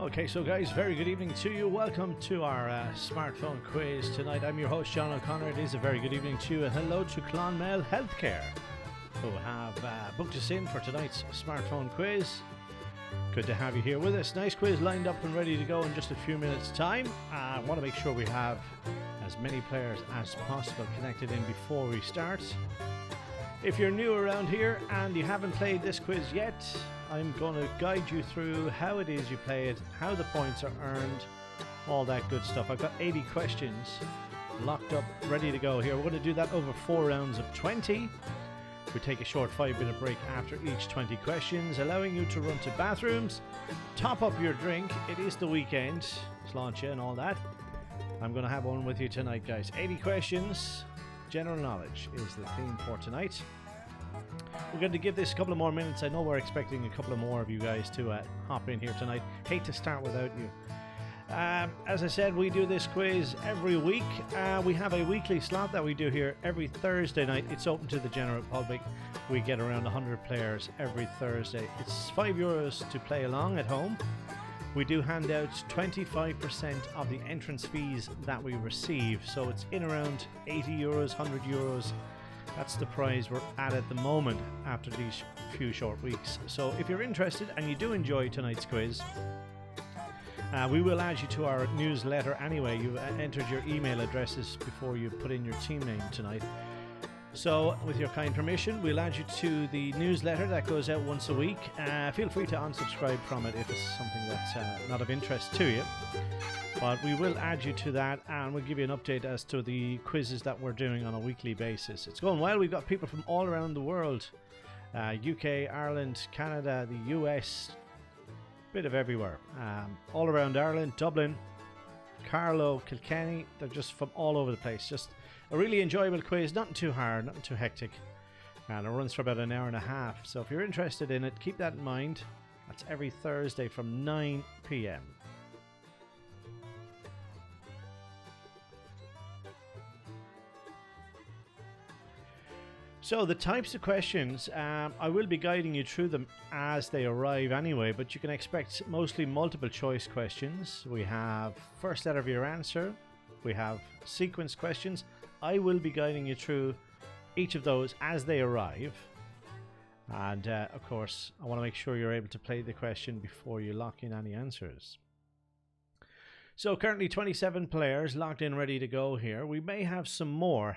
Okay, so guys, very good evening to you. Welcome to our uh, smartphone quiz tonight. I'm your host, John O'Connor. It is a very good evening to you, and hello to Clonmel Healthcare, who have uh, booked us in for tonight's smartphone quiz. Good to have you here with us. Nice quiz lined up and ready to go in just a few minutes' time. Uh, I want to make sure we have as many players as possible connected in before we start. If you're new around here and you haven't played this quiz yet, I'm going to guide you through how it is you play it, how the points are earned, all that good stuff. I've got 80 questions locked up, ready to go here. We're going to do that over four rounds of 20. We take a short five minute break after each 20 questions, allowing you to run to bathrooms, top up your drink. It is the weekend, sláinte and all that. I'm going to have one with you tonight, guys. 80 questions, general knowledge is the theme for tonight. We're going to give this a couple of more minutes. I know we're expecting a couple of more of you guys to uh, hop in here tonight. Hate to start without you. Um, as I said, we do this quiz every week. Uh, we have a weekly slot that we do here every Thursday night. It's open to the general public. We get around 100 players every Thursday. It's 5 euros to play along at home. We do hand out 25% of the entrance fees that we receive, so it's in around 80 euros, 100 euros that's the prize we're at at the moment after these few short weeks. So if you're interested and you do enjoy tonight's quiz, uh, we will add you to our newsletter anyway. You've entered your email addresses before you put in your team name tonight. So, with your kind permission, we'll add you to the newsletter that goes out once a week. Uh, feel free to unsubscribe from it if it's something that's uh, not of interest to you. But we will add you to that and we'll give you an update as to the quizzes that we're doing on a weekly basis. It's going well. We've got people from all around the world uh, UK, Ireland, Canada, the US, a bit of everywhere. Um, all around Ireland, Dublin, Carlow, Kilkenny. They're just from all over the place. Just a really enjoyable quiz, nothing too hard, nothing too hectic. And it runs for about an hour and a half. So if you're interested in it, keep that in mind. That's every Thursday from 9 pm. So the types of questions, um, I will be guiding you through them as they arrive anyway, but you can expect mostly multiple choice questions. We have first letter of your answer, we have sequence questions. I will be guiding you through each of those as they arrive. And uh, of course, I want to make sure you're able to play the question before you lock in any answers. So currently 27 players locked in ready to go here. We may have some more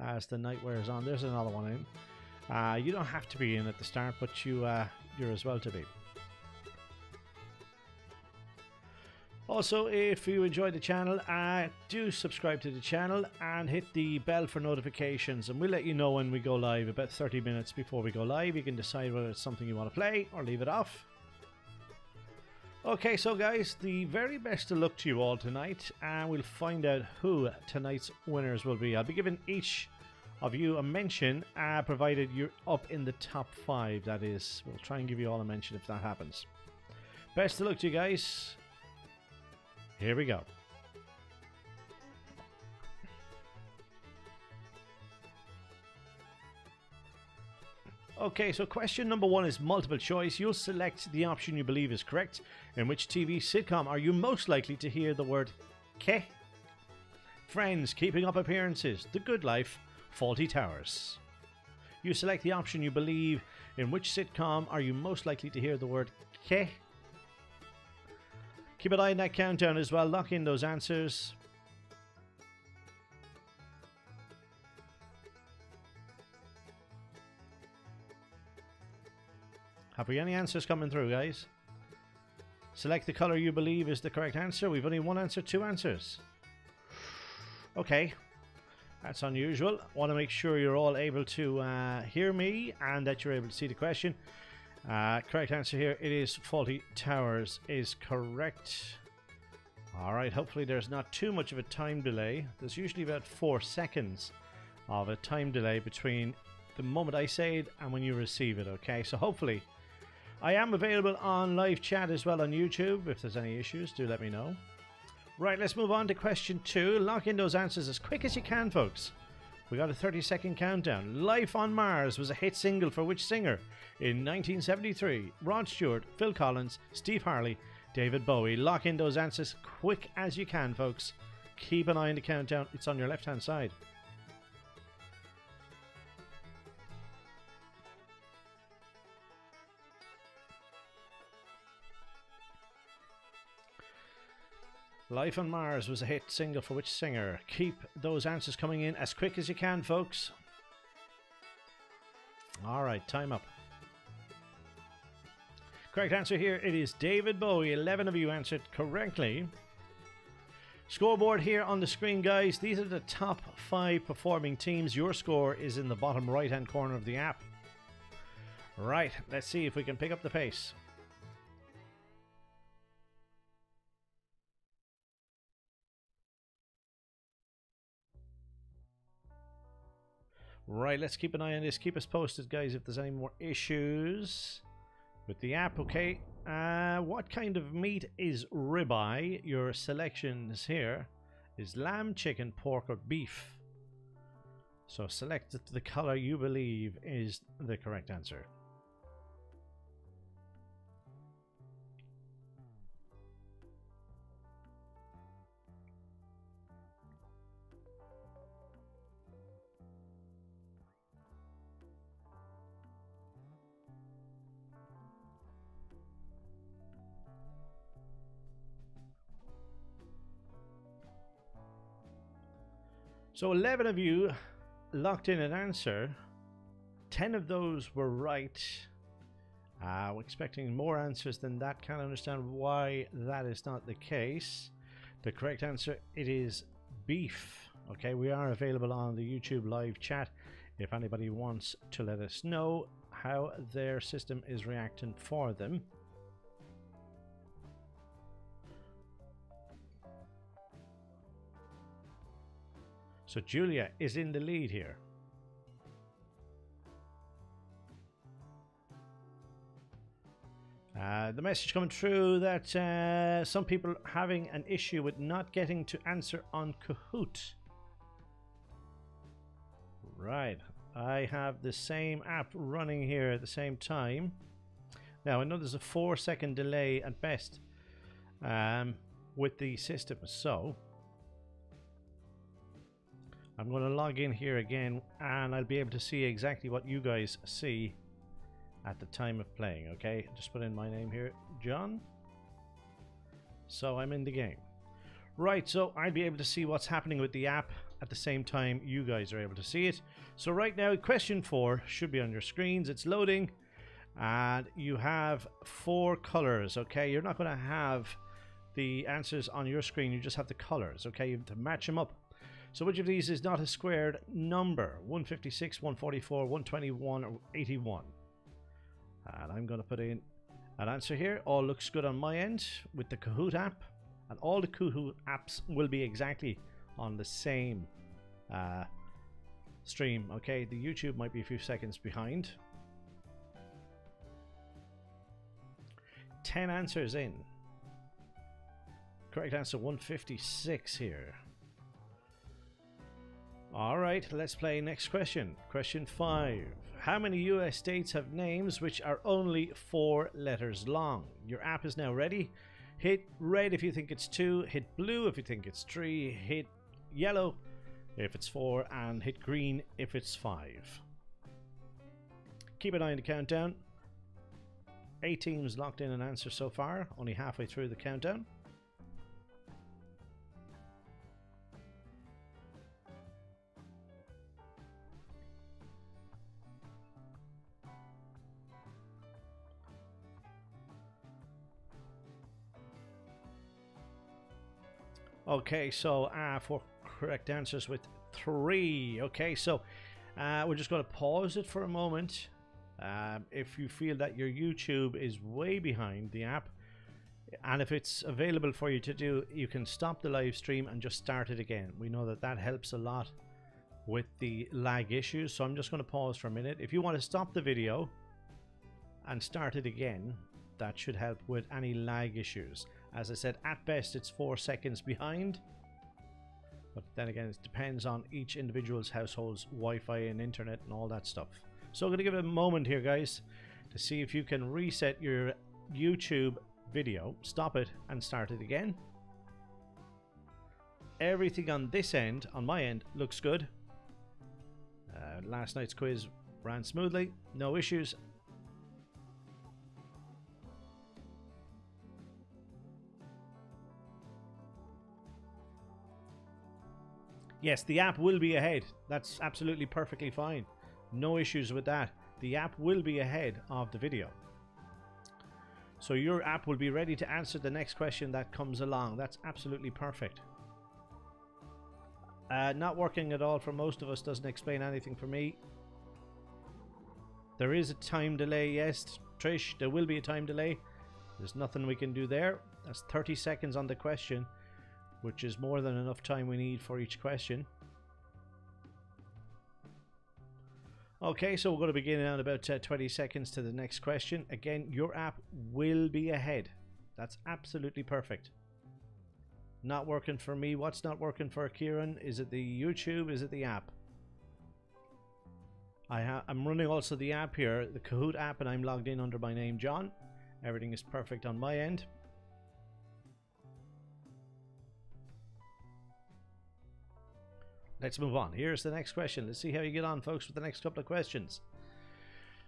as the night wears on. There's another one in. Uh, you don't have to be in at the start, but you uh, you're as well to be. Also, if you enjoy the channel, uh, do subscribe to the channel and hit the bell for notifications, and we'll let you know when we go live. About 30 minutes before we go live, you can decide whether it's something you want to play or leave it off. Okay, so guys, the very best of luck to you all tonight, and we'll find out who tonight's winners will be. I'll be giving each of you a mention, uh, provided you're up in the top five, that is. We'll try and give you all a mention if that happens. Best of luck to you guys. Here we go. Okay, so question number one is multiple choice. You'll select the option you believe is correct. In which TV sitcom are you most likely to hear the word ke? Friends, Keeping Up Appearances, The Good Life, Fawlty Towers. You select the option you believe. In which sitcom are you most likely to hear the word ke? Keep an eye on that countdown as well. Lock in those answers. Have we any answers coming through, guys? Select the color you believe is the correct answer. We've only one answer, two answers. Okay, that's unusual. Want to make sure you're all able to uh, hear me and that you're able to see the question. Uh, correct answer here, it is Fawlty Towers is correct. Alright, hopefully there's not too much of a time delay. There's usually about four seconds of a time delay between the moment I say it and when you receive it, okay? So hopefully I am available on live chat as well on YouTube. If there's any issues, do let me know. Right, let's move on to question two. Lock in those answers as quick as you can, folks. We got a 30 second countdown. Life on Mars was a hit single for which singer? In 1973, Rod Stewart, Phil Collins, Steve Harley, David Bowie. Lock in those answers quick as you can, folks. Keep an eye on the countdown. It's on your left hand side. Life on Mars was a hit single for which singer? Keep those answers coming in as quick as you can, folks. All right, time up. Correct answer here it is David Bowie. 11 of you answered correctly. Scoreboard here on the screen, guys. These are the top five performing teams. Your score is in the bottom right hand corner of the app. Right, let's see if we can pick up the pace. Right, let's keep an eye on this. Keep us posted, guys, if there's any more issues with the app. Okay, uh, what kind of meat is ribeye? Your selections here is lamb, chicken, pork, or beef. So select the color you believe is the correct answer. So 11 of you locked in an answer. 10 of those were right. Uh, we're expecting more answers than that. Can't understand why that is not the case. The correct answer, it is beef. Okay, we are available on the YouTube live chat if anybody wants to let us know how their system is reacting for them. So Julia is in the lead here. Uh, the message coming through that uh, some people having an issue with not getting to answer on Kahoot. Right, I have the same app running here at the same time. Now I know there's a four second delay at best um, with the system, so I'm going to log in here again and I'll be able to see exactly what you guys see at the time of playing okay? Just put in my name here John. So I'm in the game. Right so I'll be able to see what's happening with the app at the same time you guys are able to see it. So right now question four should be on your screens. It's loading and you have four colors okay? You're not going to have the answers on your screen. You just have the colors okay? You have to match them up so which of these is not a squared number? 156, 144, 121, or 81? And I'm going to put in an answer here. All looks good on my end with the Kahoot app. And all the Kahoot apps will be exactly on the same uh, stream. Okay, the YouTube might be a few seconds behind. 10 answers in. Correct answer 156 here. All right, let's play next question. Question five. How many US states have names which are only four letters long? Your app is now ready. Hit red if you think it's two, hit blue if you think it's three, hit yellow if it's four, and hit green if it's five. Keep an eye on the countdown. Eight teams locked in an answer so far, only halfway through the countdown. Okay, so uh, for correct answers with three. Okay, so uh, we're just going to pause it for a moment. Um, if you feel that your YouTube is way behind the app, and if it's available for you to do, you can stop the live stream and just start it again. We know that that helps a lot with the lag issues. So I'm just going to pause for a minute. If you want to stop the video and start it again, that should help with any lag issues. As I said, at best it's four seconds behind. But then again, it depends on each individual's household's Wi-Fi and internet and all that stuff. So I'm going to give it a moment here, guys, to see if you can reset your YouTube video, stop it and start it again. Everything on this end, on my end, looks good. Uh, last night's quiz ran smoothly, no issues. Yes, the app will be ahead. That's absolutely perfectly fine. No issues with that. The app will be ahead of the video. So your app will be ready to answer the next question that comes along. That's absolutely perfect. Uh, not working at all for most of us doesn't explain anything for me. There is a time delay, yes, Trish. There will be a time delay. There's nothing we can do there. That's 30 seconds on the question, which is more than enough time we need for each question. Okay, so we're going to begin in about uh, 20 seconds to the next question. Again, your app will be ahead. That's absolutely perfect. Not working for me. What's not working for Kieran? Is it the YouTube? Is it the app? I I'm running also the app here, the Kahoot app, and I'm logged in under my name, John. Everything is perfect on my end. Let's move on. Here's the next question. Let's see how you get on, folks, with the next couple of questions.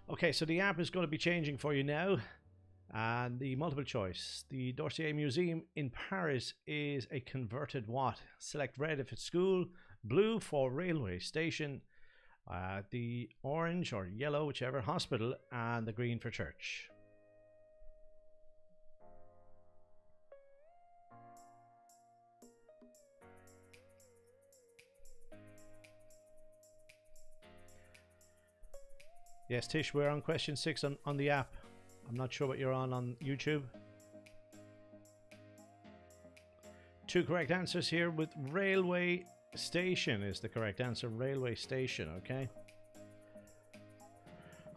Okay, so the app is going to be changing for you now. And the multiple choice. The D'Orsay Museum in Paris is a converted what? Select red if it's school, blue for railway station, uh, the orange or yellow, whichever, hospital, and the green for church. Yes, Tish, we're on question six on, on the app. I'm not sure what you're on on YouTube. Two correct answers here with railway station is the correct answer. Railway station, okay?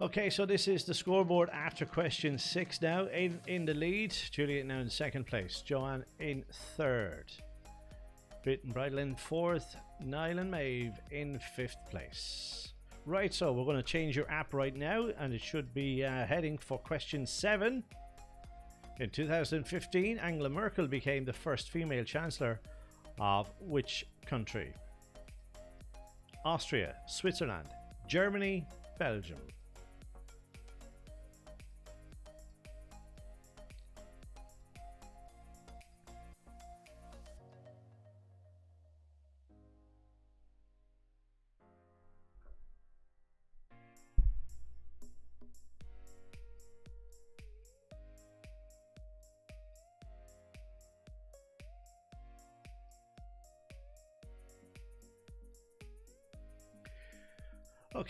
Okay, so this is the scoreboard after question six now. In, in the lead, Juliet now in second place. Joanne in third. Britton Bridle in fourth. Niall and Maeve in fifth place. Right, so we're going to change your app right now, and it should be uh, heading for question seven. In 2015, Angela Merkel became the first female chancellor of which country? Austria, Switzerland, Germany, Belgium.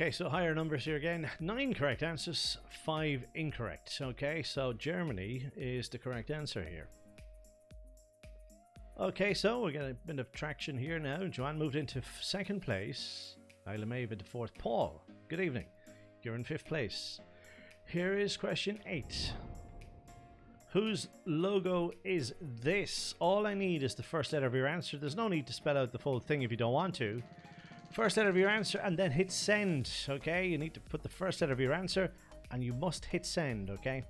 Okay, so higher numbers here again. Nine correct answers, five incorrect. Okay, so Germany is the correct answer here. Okay, so we're getting a bit of traction here now. Joanne moved into second place. Isla Maeve into fourth. Paul, good evening. You're in fifth place. Here is question eight. Whose logo is this? All I need is the first letter of your answer. There's no need to spell out the full thing if you don't want to. First letter of your answer and then hit send, okay? You need to put the first letter of your answer and you must hit send, okay?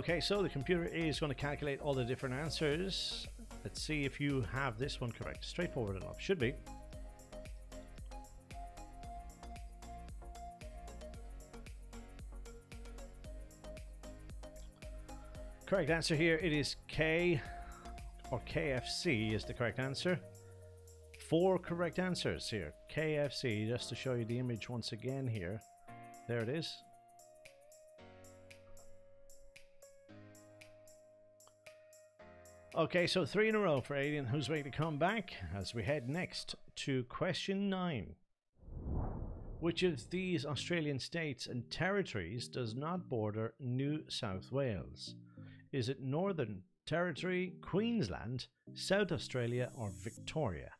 Okay, so the computer is going to calculate all the different answers. Let's see if you have this one correct. Straightforward enough. Should be. Correct answer here, it is K or KFC is the correct answer. Four correct answers here. KFC, just to show you the image once again here. There it is. Okay, so three in a row for Alien, who's ready to come back as we head next to question nine. Which of these Australian states and territories does not border New South Wales? Is it Northern Territory, Queensland, South Australia, or Victoria?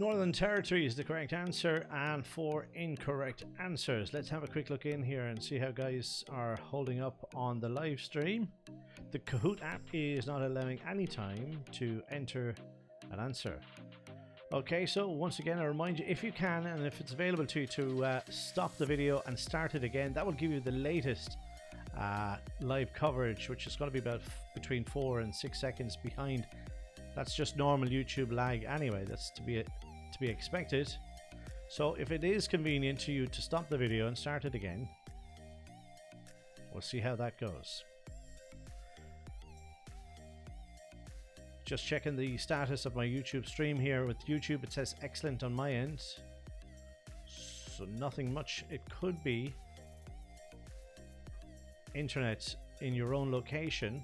Northern Territory is the correct answer, and four incorrect answers. Let's have a quick look in here and see how guys are holding up on the live stream. The Kahoot app is not allowing any time to enter an answer. Okay, so once again, I remind you if you can and if it's available to you to uh, stop the video and start it again, that will give you the latest uh, live coverage, which is going to be about between four and six seconds behind. That's just normal YouTube lag anyway. That's to be be expected. So if it is convenient to you to stop the video and start it again, we'll see how that goes. Just checking the status of my YouTube stream here with YouTube. It says excellent on my end. So nothing much. It could be internet in your own location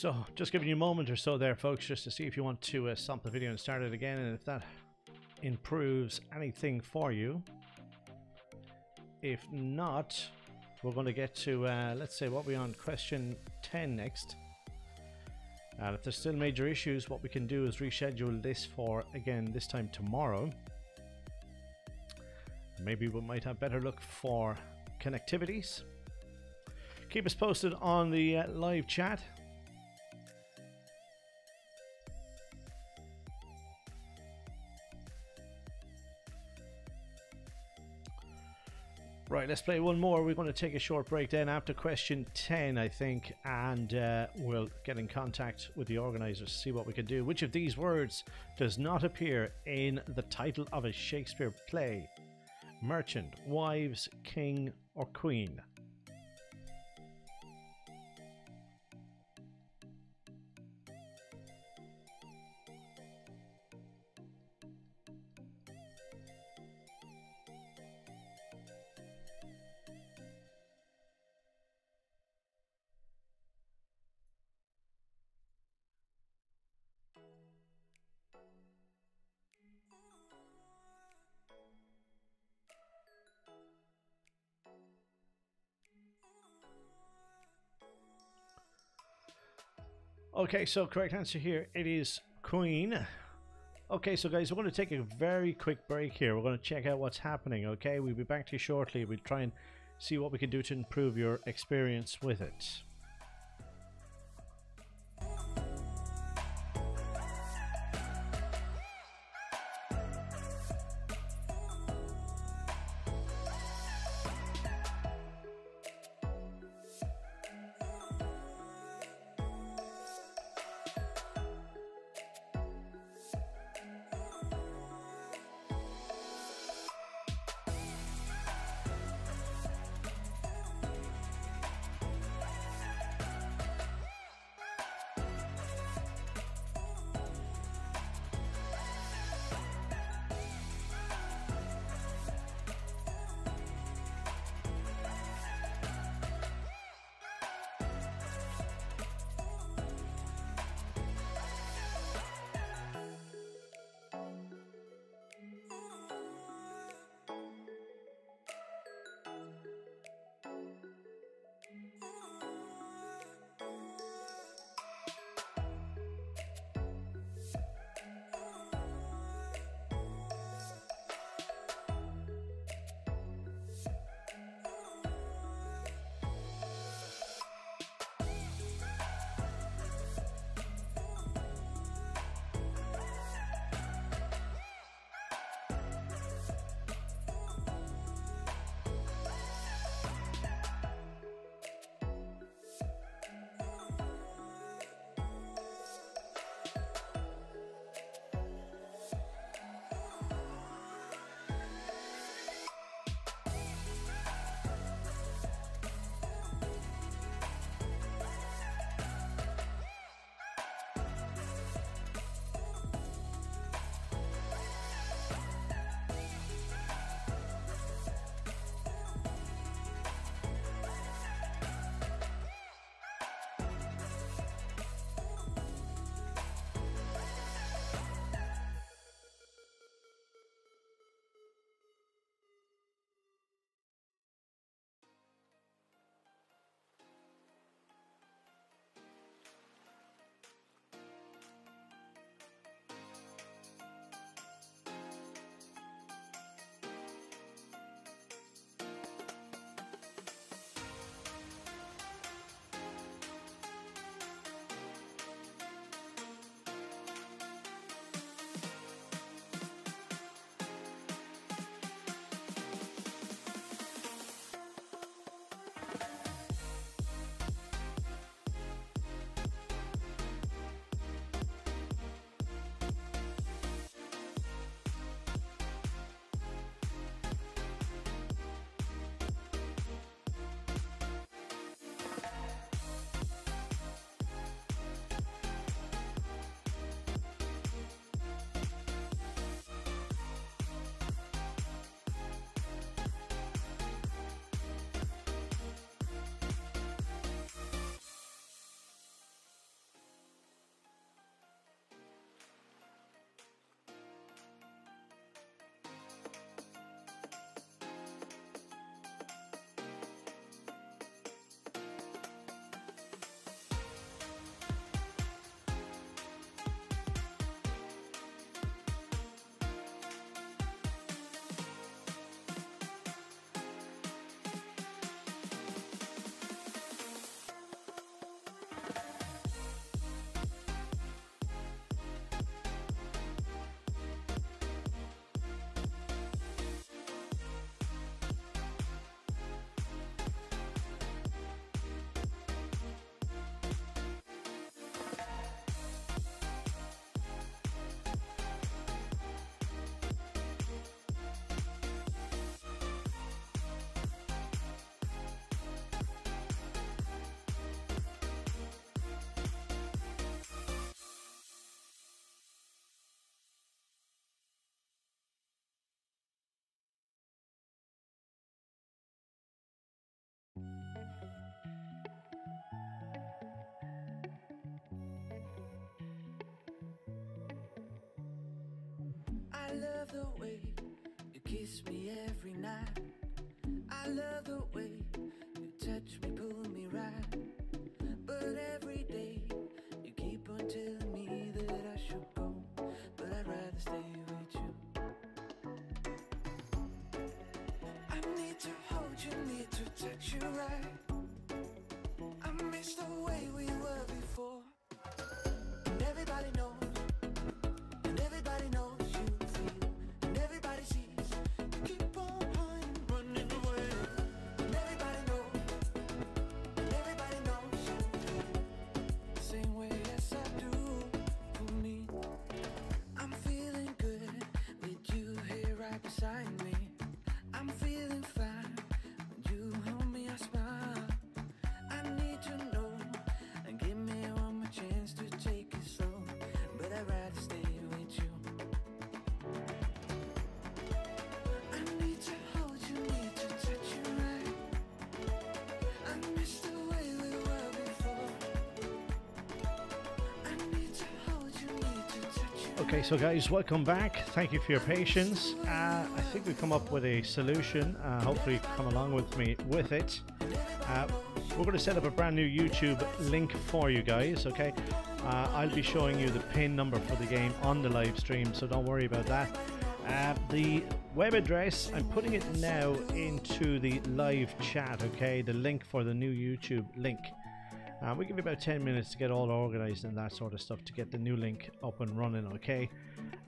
So, just giving you a moment or so there, folks, just to see if you want to uh, stop the video and start it again, and if that improves anything for you. If not, we're going to get to, uh, let's say, what we on question 10 next. And if there's still major issues, what we can do is reschedule this for, again, this time tomorrow. Maybe we might have better look for connectivities. Keep us posted on the uh, live chat. Right, let's play one more. We're going to take a short break then after question 10, I think, and uh, we'll get in contact with the organisers to see what we can do. Which of these words does not appear in the title of a Shakespeare play? Merchant, wives, king, or queen? Okay, so correct answer here. It is Queen. Okay, so guys, we're going to take a very quick break here. We're going to check out what's happening, okay? We'll be back to you shortly. We'll try and see what we can do to improve your experience with it. I love the way you kiss me every night. I love the way you touch me, pull me right. But every day you keep on telling me that I should go, but I'd rather stay with you. I need to hold you, need to touch you right. I miss the way we were. Okay, so guys, welcome back. Thank you for your patience. Uh, I think we've come up with a solution. Uh, hopefully, you come along with me with it. Uh, we're going to set up a brand new YouTube link for you guys. Okay, uh, I'll be showing you the pin number for the game on the live stream, so don't worry about that. Uh, the web address, I'm putting it now into the live chat. Okay, the link for the new YouTube link. Uh, we give you about 10 minutes to get all organized and that sort of stuff to get the new link up and running, okay?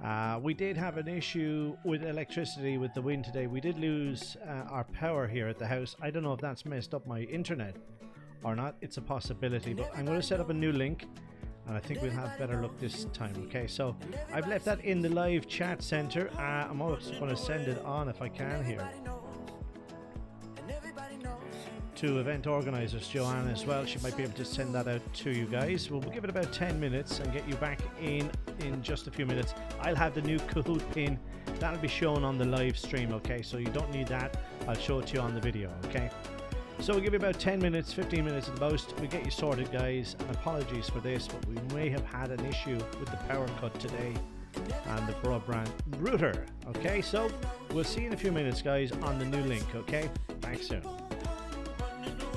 Uh, we did have an issue with electricity with the wind today. We did lose uh, our power here at the house. I don't know if that's messed up my internet or not. It's a possibility, but I'm going to set up a new link and I think we'll have better luck this time, okay? So I've left that in the live chat center. Uh, I'm also going to send it on if I can here to event organizers Joanna as well. She might be able to send that out to you guys. We'll give it about 10 minutes and get you back in in just a few minutes. I'll have the new Kahoot pin. That'll be shown on the live stream, okay? So you don't need that. I'll show it to you on the video, okay? So we'll give you about 10 minutes, 15 minutes at the most. We'll get you sorted, guys. And apologies for this, but we may have had an issue with the power cut today and the broadband router. Okay, so we'll see you in a few minutes, guys, on the new link, okay? Thanks soon afternoon.